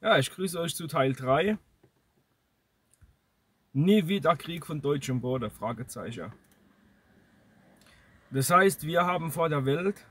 Ja, ich grüße euch zu Teil 3. Nie wieder Krieg von deutschem Boden? Fragezeichen. Das heißt, wir haben vor der Welt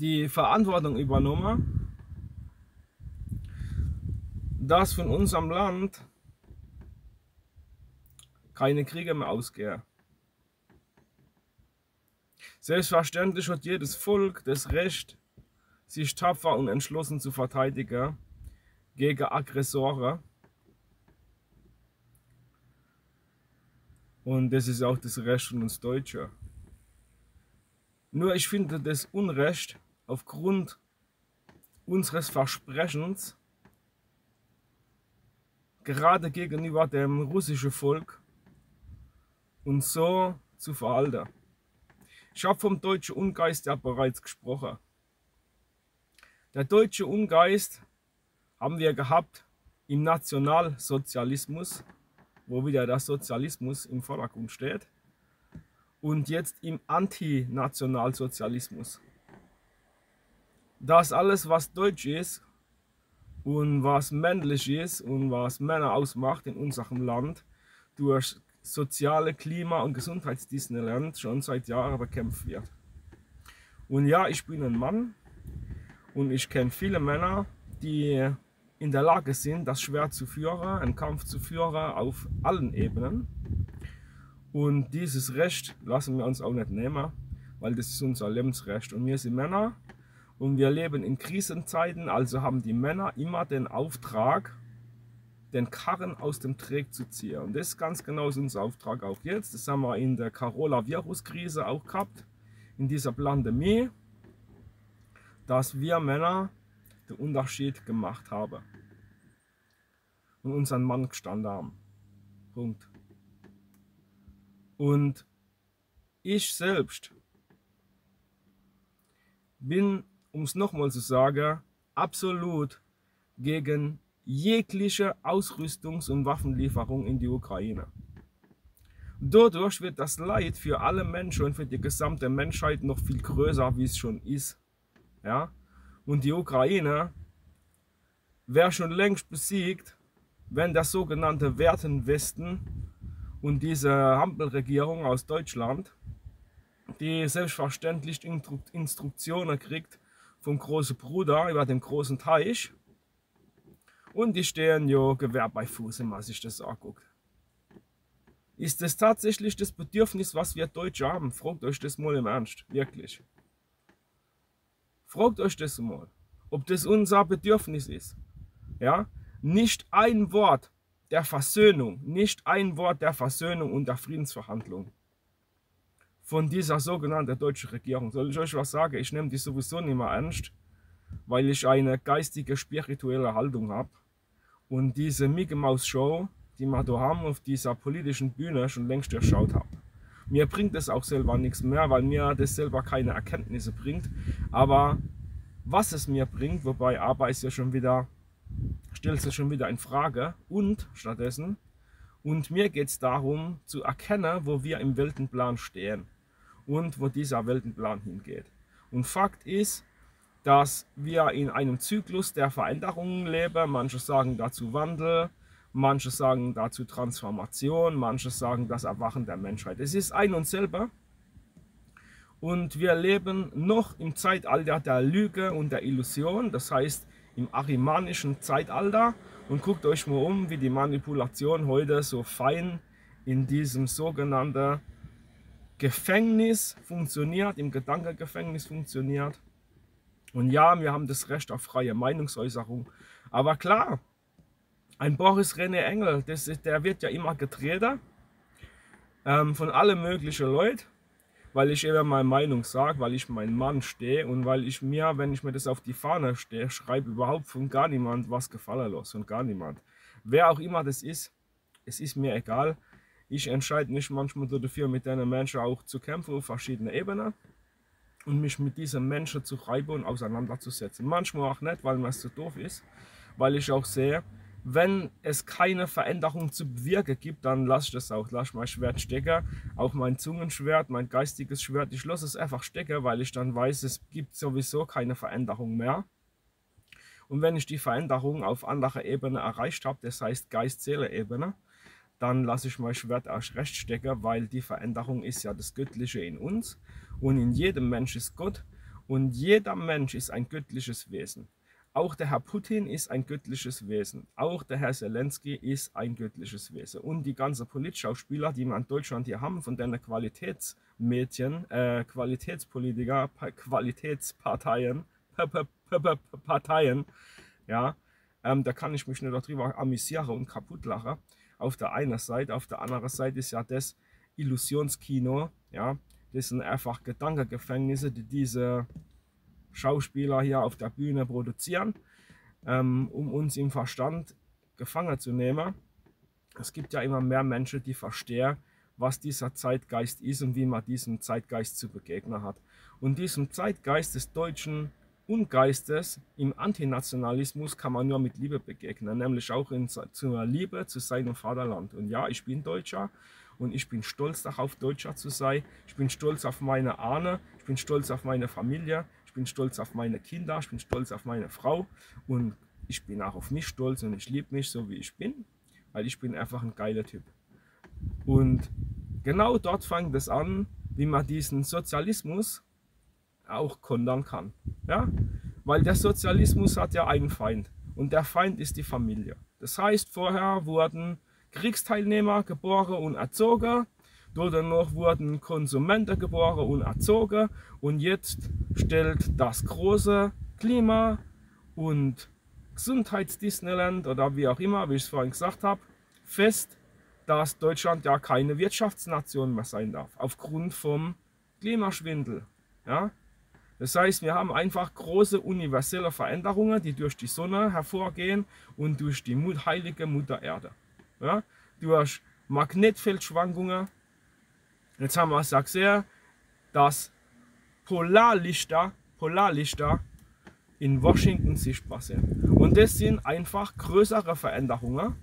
die Verantwortung übernommen, dass von unserem Land keine Kriege mehr ausgehen. Selbstverständlich hat jedes Volk das Recht, sich tapfer und entschlossen zu verteidigen gegen Aggressoren. Und das ist auch das Recht von uns Deutschen. Nur ich finde das Unrecht aufgrund unseres Versprechens, gerade gegenüber dem russischen Volk, uns so zu verhalten. Ich habe vom deutschen Ungeist ja bereits gesprochen. Der deutsche Ungeist haben wir gehabt im Nationalsozialismus, wo wieder der Sozialismus im Vordergrund steht, und jetzt im Antinationalsozialismus. Das alles, was deutsch ist und was männlich ist und was Männer ausmacht in unserem Land, durch soziale Klima- und Gesundheitsdisneyland schon seit Jahren bekämpft wird. Und ja, ich bin ein Mann, und ich kenne viele Männer, die in der Lage sind, das Schwert zu führen, einen Kampf zu führen auf allen Ebenen. Und dieses Recht lassen wir uns auch nicht nehmen, weil das ist unser Lebensrecht. Und wir sind Männer und wir leben in Krisenzeiten, also haben die Männer immer den Auftrag, den Karren aus dem Dreck zu ziehen. Und das ist ganz genau unser Auftrag auch jetzt. Das haben wir in der Carola-Virus-Krise auch gehabt, in dieser Pandemie dass wir Männer den Unterschied gemacht haben und unseren Mann gestanden haben. Punkt. Und ich selbst bin, um es nochmal zu sagen, absolut gegen jegliche Ausrüstungs- und Waffenlieferung in die Ukraine. Dadurch wird das Leid für alle Menschen und für die gesamte Menschheit noch viel größer, wie es schon ist. Ja? Und die Ukraine wäre schon längst besiegt, wenn der sogenannte Wertenwesten und diese Hampelregierung aus Deutschland, die selbstverständlich Instruktionen kriegt vom großen Bruder über den großen Teich, und die stehen ja Gewehr bei Fuß, wenn man sich das anguckt. Ist das tatsächlich das Bedürfnis, was wir Deutsche haben? Fragt euch das mal im Ernst, wirklich. Fragt euch das mal, ob das unser Bedürfnis ist. Ja? Nicht ein Wort der Versöhnung, nicht ein Wort der Versöhnung und der Friedensverhandlung von dieser sogenannten deutschen Regierung. Soll ich euch was sagen? Ich nehme die sowieso nicht mehr ernst, weil ich eine geistige, spirituelle Haltung habe. Und diese Mickey Maus Show, die wir da haben, auf dieser politischen Bühne schon längst durchschaut habe. Mir bringt es auch selber nichts mehr, weil mir das selber keine Erkenntnisse bringt. Aber was es mir bringt, wobei aber ist ja schon wieder, stellt sich schon wieder in Frage. Und stattdessen, und mir geht es darum zu erkennen, wo wir im Weltenplan stehen und wo dieser Weltenplan hingeht. Und Fakt ist, dass wir in einem Zyklus der Veränderungen leben. Manche sagen dazu Wandel, Manche sagen dazu Transformation, manche sagen das Erwachen der Menschheit. Es ist ein und selber. Und wir leben noch im Zeitalter der Lüge und der Illusion, das heißt im arimanischen Zeitalter. Und guckt euch mal um, wie die Manipulation heute so fein in diesem sogenannten Gefängnis funktioniert, im Gedankengefängnis funktioniert. Und ja, wir haben das Recht auf freie Meinungsäußerung. Aber klar, ein Boris René Engel, das ist, der wird ja immer getreten ähm, von allen möglichen Leuten, weil ich eben meine Meinung sage, weil ich mein Mann stehe und weil ich mir, wenn ich mir das auf die Fahne stehe, schreibe überhaupt von gar niemand was gefallen los, von gar niemand. Wer auch immer das ist, es ist mir egal. Ich entscheide mich manchmal dafür, mit diesen Menschen auch zu kämpfen auf verschiedenen Ebenen und mich mit diesen Menschen zu reiben und auseinanderzusetzen. Manchmal auch nicht, weil mir es zu doof ist, weil ich auch sehe, wenn es keine Veränderung zu bewirken gibt, dann lasse ich das auch. Lass mein Schwert stecken. Auch mein Zungenschwert, mein geistiges Schwert. Ich lasse es einfach stecken, weil ich dann weiß, es gibt sowieso keine Veränderung mehr. Und wenn ich die Veränderung auf anderer Ebene erreicht habe, das heißt Geist-Seele-Ebene, dann lasse ich mein Schwert erst recht stecken, weil die Veränderung ist ja das Göttliche in uns und in jedem Mensch ist Gott und jeder Mensch ist ein göttliches Wesen. Auch der Herr Putin ist ein göttliches Wesen. Auch der Herr Zelensky ist ein göttliches Wesen. Und die ganzen Politschauspieler, die wir in Deutschland hier haben, von den Qualitätsmädchen, äh, Qualitätspolitiker, Qualitätsparteien, Parteien, ja, ähm, da kann ich mich nicht darüber amüsieren und kaputt lachen. Auf der einen Seite, auf der anderen Seite ist ja das Illusionskino, ja, das sind einfach Gedankengefängnisse, die diese Schauspieler hier auf der Bühne produzieren, ähm, um uns im Verstand gefangen zu nehmen. Es gibt ja immer mehr Menschen, die verstehen, was dieser Zeitgeist ist und wie man diesem Zeitgeist zu begegnen hat. Und diesem Zeitgeist des deutschen Ungeistes im Antinationalismus kann man nur mit Liebe begegnen, nämlich auch in, zur Liebe zu seinem Vaterland. Und ja, ich bin Deutscher und ich bin stolz darauf, Deutscher zu sein. Ich bin stolz auf meine Ahne, ich bin stolz auf meine Familie, bin stolz auf meine Kinder, ich bin stolz auf meine Frau und ich bin auch auf mich stolz und ich liebe mich so wie ich bin, weil ich bin einfach ein geiler Typ. Und genau dort fängt es an, wie man diesen Sozialismus auch kontern kann. Ja? Weil der Sozialismus hat ja einen Feind und der Feind ist die Familie. Das heißt, vorher wurden Kriegsteilnehmer geboren und erzogen. Danach wurden Konsumenten geboren und erzogen. Und jetzt stellt das große Klima- und Gesundheits-Disneyland oder wie auch immer, wie ich es vorhin gesagt habe, fest, dass Deutschland ja keine Wirtschaftsnation mehr sein darf, aufgrund vom Klimaschwindel. Ja? Das heißt, wir haben einfach große universelle Veränderungen, die durch die Sonne hervorgehen und durch die heilige Mutter Erde ja, durch Magnetfeldschwankungen. Jetzt haben wir es gesehen, dass Polarlichter, Polarlichter in Washington sichtbar sind. Und das sind einfach größere Veränderungen.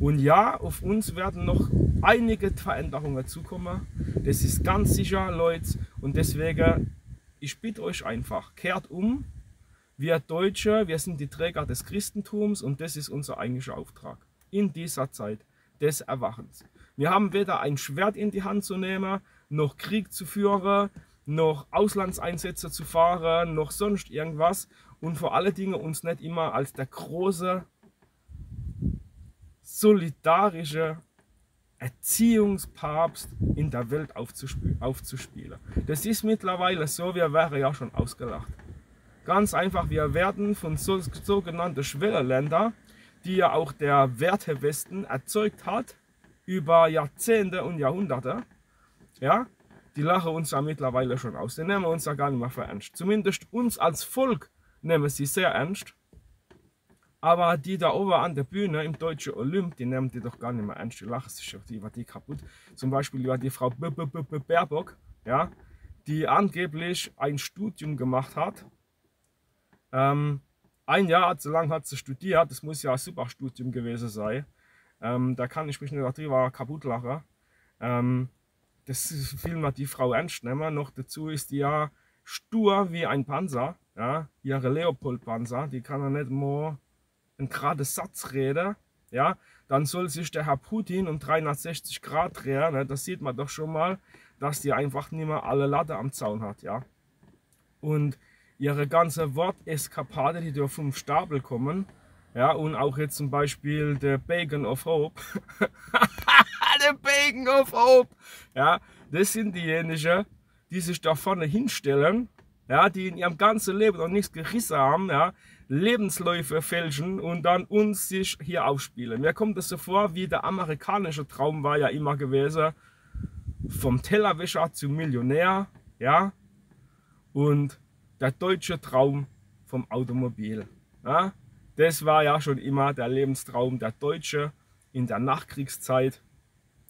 Und ja, auf uns werden noch einige Veränderungen zukommen. Das ist ganz sicher, Leute. Und deswegen, ich bitte euch einfach, kehrt um. Wir Deutsche, wir sind die Träger des Christentums und das ist unser eigentlicher Auftrag in dieser Zeit des Erwachens. Wir haben weder ein Schwert in die Hand zu nehmen, noch Krieg zu führen, noch Auslandseinsätze zu fahren, noch sonst irgendwas und vor allen Dingen uns nicht immer als der große solidarische Erziehungspapst in der Welt aufzuspielen. Das ist mittlerweile so, wir wären ja schon ausgelacht. Ganz einfach, wir werden von so, sogenannten Schwellenländern die ja auch der Wertewesten erzeugt hat über Jahrzehnte und Jahrhunderte, ja, die lachen uns ja mittlerweile schon aus. Die nehmen uns ja gar nicht mehr für ernst. Zumindest uns als Volk nehmen sie sehr ernst. Aber die da oben an der Bühne im deutschen Olymp, die nehmen die doch gar nicht mehr ernst. Die lachen sich doch die, die kaputt. Zum Beispiel ja die Frau Baerbock, ja, die angeblich ein Studium gemacht hat. Ähm, ein Jahr so lange hat sie studiert, das muss ja ein super Studium gewesen sein. Ähm, da kann ich mich nicht darüber kaputt lachen. Ähm, das will man die Frau ernst nehmen. Noch dazu ist die ja stur wie ein Panzer. Ja? Ihre Leopold-Panzer, die kann ja nicht mal einen geraden Satz reden. Ja? Dann soll sich der Herr Putin um 360 Grad drehen. Ne? Das sieht man doch schon mal, dass die einfach nicht mehr alle Latte am Zaun hat. Ja? Und ihre ganze Worteskapade, die da vom Stapel kommen. Ja, und auch jetzt zum Beispiel der Bacon of Hope. der Bacon of Hope. Ja, das sind diejenigen, die sich da vorne hinstellen, ja, die in ihrem ganzen Leben noch nichts gerissen haben, ja, Lebensläufe fälschen und dann uns sich hier aufspielen. Mir kommt das so vor, wie der amerikanische Traum war ja immer gewesen, vom Tellerwäscher zum Millionär, ja, und der deutsche Traum vom Automobil. Ja? Das war ja schon immer der Lebenstraum der Deutsche in der Nachkriegszeit.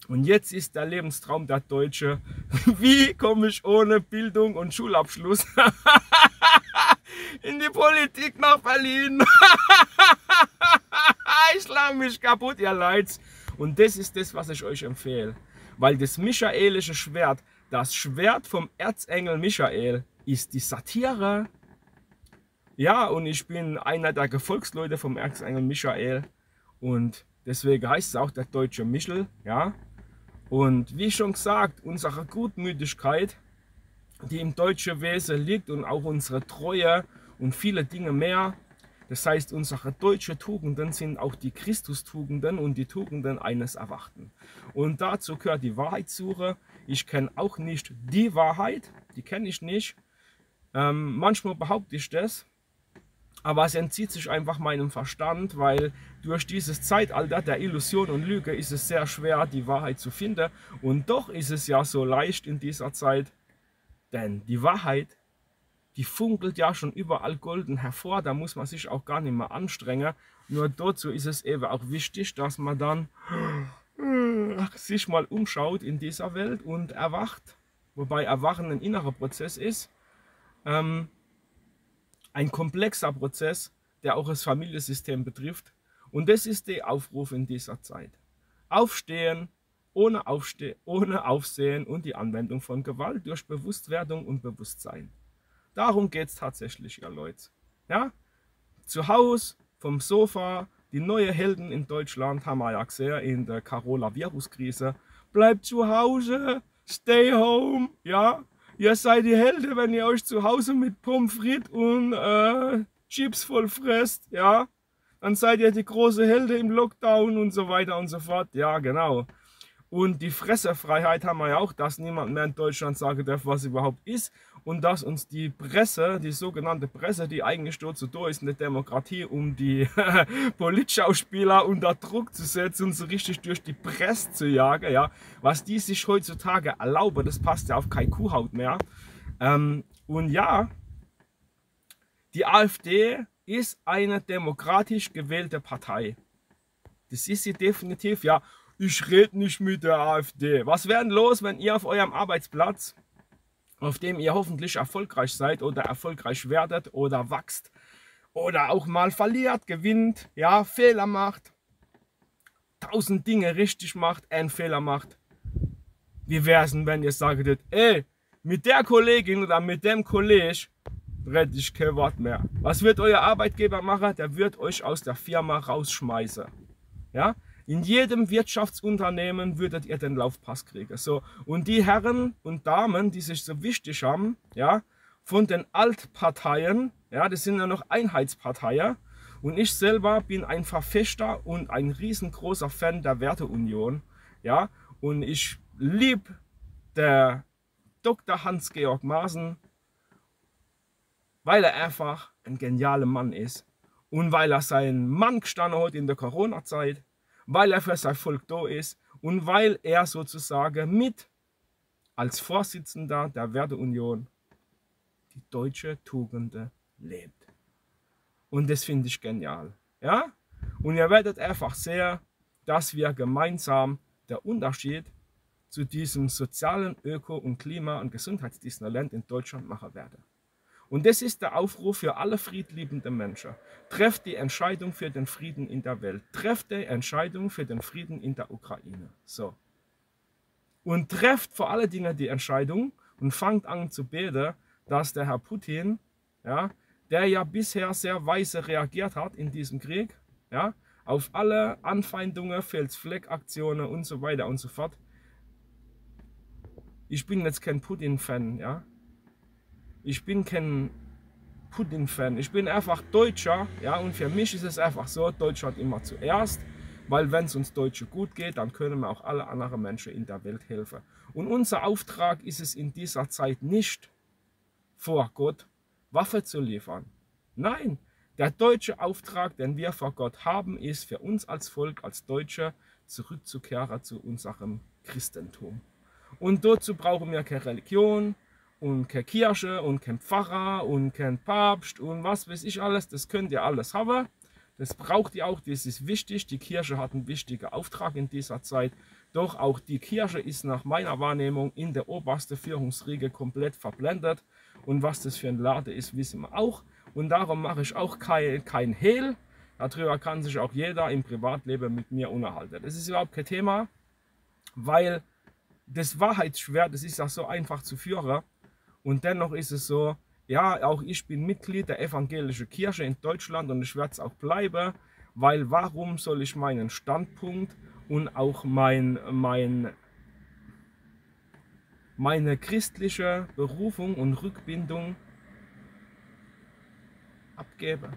Und jetzt ist der Lebenstraum der Deutsche, wie komme ich ohne Bildung und Schulabschluss in die Politik nach Berlin? ich schlage mich kaputt, ihr Leid. Und das ist das, was ich euch empfehle. Weil das michaelische Schwert, das Schwert vom Erzengel Michael, ist die Satire, Ja, und ich bin einer der Gefolgsleute vom Erzengel Michael und deswegen heißt es auch der deutsche Michel, ja. Und wie schon gesagt, unsere Gutmütigkeit, die im deutschen Wesen liegt und auch unsere Treue und viele Dinge mehr, das heißt, unsere deutschen Tugenden sind auch die Christustugenden und die Tugenden eines Erwachten. Und dazu gehört die Wahrheitssuche. Ich kenne auch nicht die Wahrheit, die kenne ich nicht. Ähm, manchmal behaupte ich das, aber es entzieht sich einfach meinem Verstand, weil durch dieses Zeitalter der Illusion und Lüge ist es sehr schwer, die Wahrheit zu finden. Und doch ist es ja so leicht in dieser Zeit, denn die Wahrheit die funkelt ja schon überall golden hervor, da muss man sich auch gar nicht mehr anstrengen. Nur dazu ist es eben auch wichtig, dass man dann sich mal umschaut in dieser Welt und erwacht, wobei Erwachen ein innerer Prozess ist. Ähm, ein komplexer Prozess, der auch das Familiensystem betrifft. Und das ist der Aufruf in dieser Zeit. Aufstehen, ohne, Aufste ohne Aufsehen und die Anwendung von Gewalt durch Bewusstwerdung und Bewusstsein. Darum geht es tatsächlich, ihr Leute. Ja? Zu Hause, vom Sofa, die neuen Helden in Deutschland haben wir ja gesehen in der Carola-Virus-Krise. Bleibt zu Hause, stay home, ja? Ihr seid die Helden, wenn ihr euch zu Hause mit Pommes frites und äh, Chips voll fresst, ja? Dann seid ihr die große Helden im Lockdown und so weiter und so fort. Ja, genau. Und die Fressefreiheit haben wir ja auch, dass niemand mehr in Deutschland sagen darf, was überhaupt ist. Und dass uns die Presse, die sogenannte Presse, die eigentlich dort so da ist, eine Demokratie, um die Politschauspieler unter Druck zu setzen und so richtig durch die Presse zu jagen, ja. Was die sich heutzutage erlauben, das passt ja auf keine Kuhhaut mehr. Ähm, und ja, die AfD ist eine demokratisch gewählte Partei. Das ist sie definitiv, ja ich rede nicht mit der AfD. Was wäre denn los, wenn ihr auf eurem Arbeitsplatz, auf dem ihr hoffentlich erfolgreich seid oder erfolgreich werdet oder wächst oder auch mal verliert, gewinnt, ja, Fehler macht, tausend Dinge richtig macht, einen Fehler macht. Wie wäre es denn, wenn ihr sagtet, ey, mit der Kollegin oder mit dem Kollege rede ich kein Wort mehr. Was wird euer Arbeitgeber machen? Der wird euch aus der Firma rausschmeißen. Ja? In jedem Wirtschaftsunternehmen würdet ihr den Laufpass kriegen. So, und die Herren und Damen, die sich so wichtig haben, ja, von den Altparteien, ja, das sind ja noch Einheitsparteien. Und ich selber bin ein Verfechter und ein riesengroßer Fan der Werteunion. Ja, und ich liebe der Dr. Hans-Georg Maaßen, weil er einfach ein genialer Mann ist. Und weil er seinen Mann gestanden hat in der Corona-Zeit weil er für sein Volk da ist und weil er sozusagen mit als Vorsitzender der Werteunion die deutsche Tugende lebt. Und das finde ich genial. Ja? Und ihr werdet einfach sehen, dass wir gemeinsam der Unterschied zu diesem sozialen Öko- und Klima- und Gesundheitsdisneyland in Deutschland machen werden. Und das ist der Aufruf für alle friedliebenden Menschen. Trefft die Entscheidung für den Frieden in der Welt. Trefft die Entscheidung für den Frieden in der Ukraine. So. Und trefft vor allen Dingen die Entscheidung und fangt an zu beten, dass der Herr Putin, ja, der ja bisher sehr weise reagiert hat in diesem Krieg, ja, auf alle Anfeindungen, Felsfleckaktionen und so weiter und so fort. Ich bin jetzt kein Putin-Fan, ja, ich bin kein Pudding-Fan. Ich bin einfach Deutscher, ja, und für mich ist es einfach so, Deutschland immer zuerst, weil wenn es uns Deutsche gut geht, dann können wir auch alle anderen Menschen in der Welt helfen. Und unser Auftrag ist es in dieser Zeit nicht, vor Gott Waffe zu liefern. Nein, der deutsche Auftrag, den wir vor Gott haben, ist für uns als Volk, als Deutsche, zurückzukehren zu unserem Christentum. Und dazu brauchen wir keine Religion, und keine Kirche und kein Pfarrer und kein Papst und was weiß ich alles. Das könnt ihr alles haben. Das braucht ihr auch, das ist wichtig. Die Kirche hat einen wichtigen Auftrag in dieser Zeit. Doch auch die Kirche ist nach meiner Wahrnehmung in der obersten Führungsriege komplett verblendet. Und was das für ein Lade ist, wissen wir auch. Und darum mache ich auch kein, kein Hehl. Darüber kann sich auch jeder im Privatleben mit mir unterhalten. Das ist überhaupt kein Thema, weil das Wahrheitsschwert, das ist auch so einfach zu führen. Und dennoch ist es so, Ja, auch ich bin Mitglied der evangelischen Kirche in Deutschland und ich werde es auch bleiben, weil warum soll ich meinen Standpunkt und auch mein, mein, meine christliche Berufung und Rückbindung abgeben?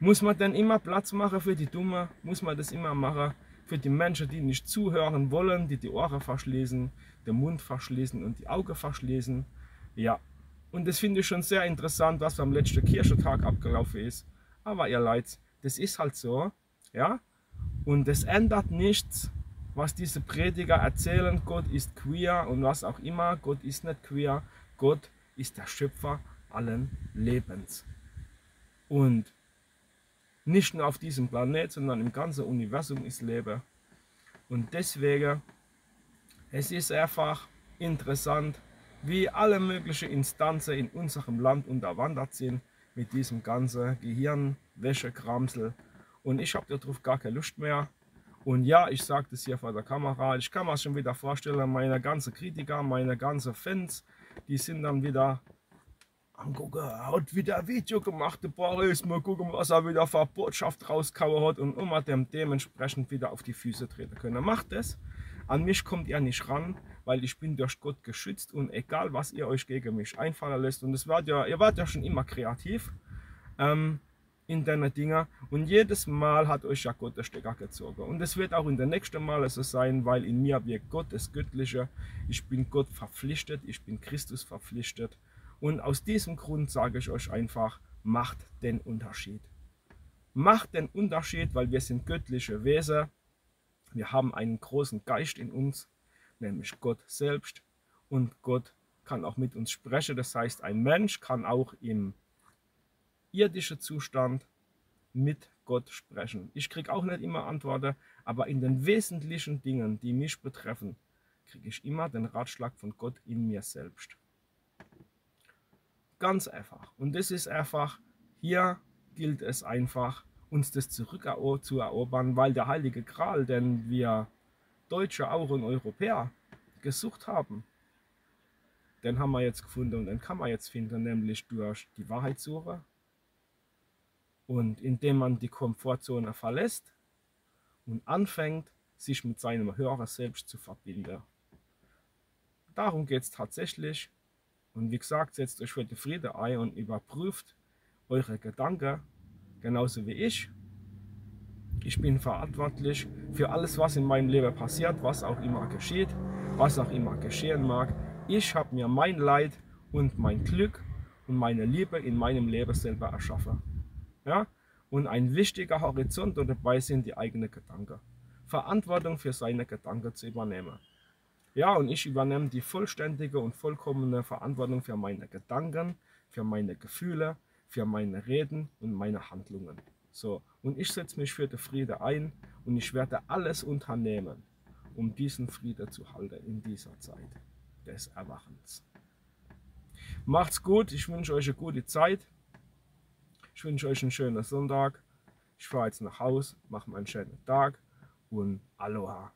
Muss man denn immer Platz machen für die Dumme? Muss man das immer machen für die Menschen, die nicht zuhören wollen, die die Ohren verschließen, den Mund verschließen und die Augen verschließen? Ja, und das finde ich schon sehr interessant, was beim letzten Kirchentag abgelaufen ist. Aber ihr Leid, das ist halt so, ja. Und es ändert nichts, was diese Prediger erzählen. Gott ist queer und was auch immer. Gott ist nicht queer. Gott ist der Schöpfer allen Lebens. Und nicht nur auf diesem Planet, sondern im ganzen Universum ist Leben. Und deswegen, es ist einfach interessant, wie alle möglichen Instanzen in unserem Land unterwandert sind mit diesem ganzen Gehirnwäschekramsel. Und ich habe darauf gar keine Lust mehr. Und ja, ich sage das hier vor der Kamera, ich kann mir schon wieder vorstellen, meine ganzen Kritiker, meine ganzen Fans, die sind dann wieder am gucken, hat wieder ein Video gemacht, der Boris, mal gucken, was er wieder für Botschaft rausgehauen hat und immer dem dementsprechend wieder auf die Füße treten können. Macht das. An mich kommt ihr nicht ran, weil ich bin durch Gott geschützt und egal was ihr euch gegen mich einfallen lässt und es war ja, ihr wart ja schon immer kreativ ähm, in deinen Dingen und jedes Mal hat euch ja Gott der Stecker gezogen und es wird auch in den nächsten Malen so sein, weil in mir wirkt Gott das Göttliche, ich bin Gott verpflichtet, ich bin Christus verpflichtet und aus diesem Grund sage ich euch einfach, macht den Unterschied. Macht den Unterschied, weil wir sind göttliche Wesen. Wir haben einen großen Geist in uns nämlich Gott selbst. Und Gott kann auch mit uns sprechen. Das heißt, ein Mensch kann auch im irdischen Zustand mit Gott sprechen. Ich kriege auch nicht immer Antworten, aber in den wesentlichen Dingen, die mich betreffen, kriege ich immer den Ratschlag von Gott in mir selbst. Ganz einfach. Und das ist einfach, hier gilt es einfach, uns das zurückzuerobern, weil der Heilige Gral, den wir Deutsche auch und Europäer gesucht haben, den haben wir jetzt gefunden und den kann man jetzt finden, nämlich durch die Wahrheitssuche. Und indem man die Komfortzone verlässt und anfängt, sich mit seinem höheren Selbst zu verbinden. Darum geht es tatsächlich. Und wie gesagt, setzt euch für die Friede ein und überprüft eure Gedanken, genauso wie ich. Ich bin verantwortlich für alles, was in meinem Leben passiert, was auch immer geschieht, was auch immer geschehen mag. Ich habe mir mein Leid und mein Glück und meine Liebe in meinem Leben selber erschaffen. Ja? Und ein wichtiger Horizont dabei sind die eigenen Gedanken. Verantwortung für seine Gedanken zu übernehmen. Ja, und ich übernehme die vollständige und vollkommene Verantwortung für meine Gedanken, für meine Gefühle, für meine Reden und meine Handlungen. So, und ich setze mich für den Frieden ein und ich werde alles unternehmen, um diesen Frieden zu halten in dieser Zeit des Erwachens. Macht's gut, ich wünsche euch eine gute Zeit. Ich wünsche euch einen schönen Sonntag. Ich fahre jetzt nach Haus, mache mir einen schönen Tag und Aloha.